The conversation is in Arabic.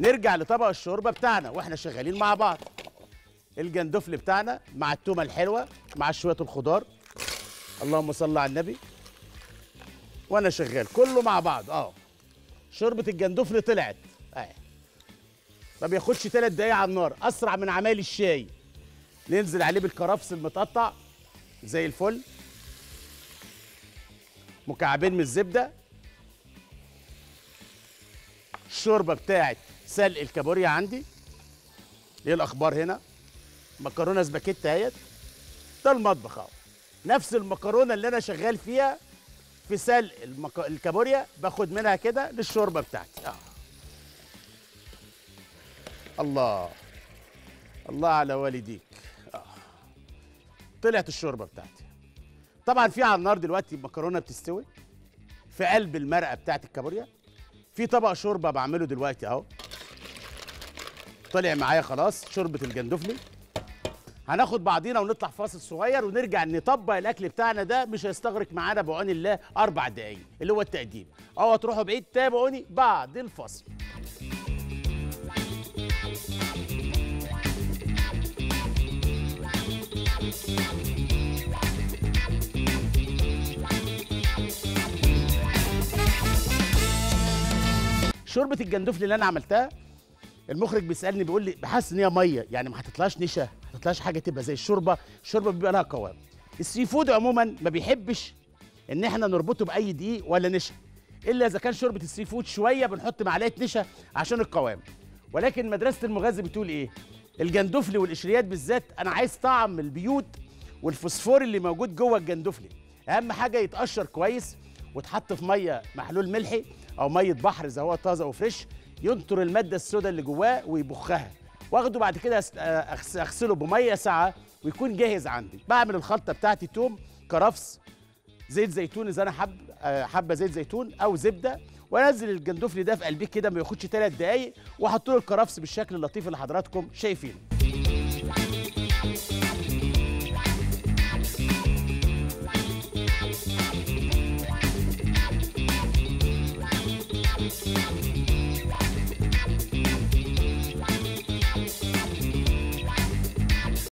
نرجع لطبق الشوربة بتاعنا وإحنا شغالين مع بعض. الجندفل بتاعنا مع التومة الحلوة مع شوية الخضار. اللهم صل على النبي. وأنا شغال كله مع بعض آه. شوربة الجندفل طلعت. اهي ما بياخدش ثلاث دقايق على النار أسرع من عمايل الشاي. ننزل عليه بالكرفس المتقطع زي الفل. مكعبين من الزبدة. الشوربة بتاعت سلق الكابوريا عندي. إيه الأخبار هنا؟ مكرونة سباكيت أهيت. ده المطبخ أهو. نفس المكرونة اللي أنا شغال فيها في سلق المك... الكابوريا باخد منها كده للشوربة بتاعتي. آه. الله. الله على والديك. آه. طلعت الشوربة بتاعتي. طبعا في على النار دلوقتي مكرونة بتستوي في قلب المرقة بتاعت الكابوريا. في طبق شوربة بعمله دلوقتي أهو. طلع معايا خلاص شوربة الجندفلي هناخد بعضينا ونطلع فاصل صغير ونرجع نطبق الأكل بتاعنا ده مش هيستغرق معانا بعون الله أربع دقايق اللي هو التقديم. اوعوا تروحوا بعيد تابعوني بعد الفاصل شوربة الجندفلي اللي أنا عملتها المخرج بيسألني بيقول لي بحس إن هي مية يعني ما هتطلعش نشا ما هتطلعش حاجة تبقى زي الشوربة الشوربة بيبقى لها قوام. ال seafood عموما ما بيحبش إن إحنا نربطه بأي دقيق ولا نشا إلا إذا كان شوربة ال seafood شوية بنحط معلقة نشا عشان القوام. ولكن مدرسة المغازي بتقول إيه؟ الجندفلي والقشريات بالذات أنا عايز طعم البيوت والفوسفور اللي موجود جوه الجندفلي أهم حاجة يتقشر كويس وتحط في ميه محلول ملحي أو ميه بحر اذا هو طازه وفريش ينطر الماده السوداء اللي جواه ويبخها. واخده بعد كده أغس- أغسله بميه ساعه ويكون جاهز عندي. بعمل الخلطه بتاعتي توم كرفس زيت زيتون اذا أنا حب آه، حبه زيت زيتون أو زبده وانزل الجندفلي ده في قلبيه كده ما ياخدش ثلاث دقايق واحط له الكرفس بالشكل اللطيف اللي حضراتكم شايفينه.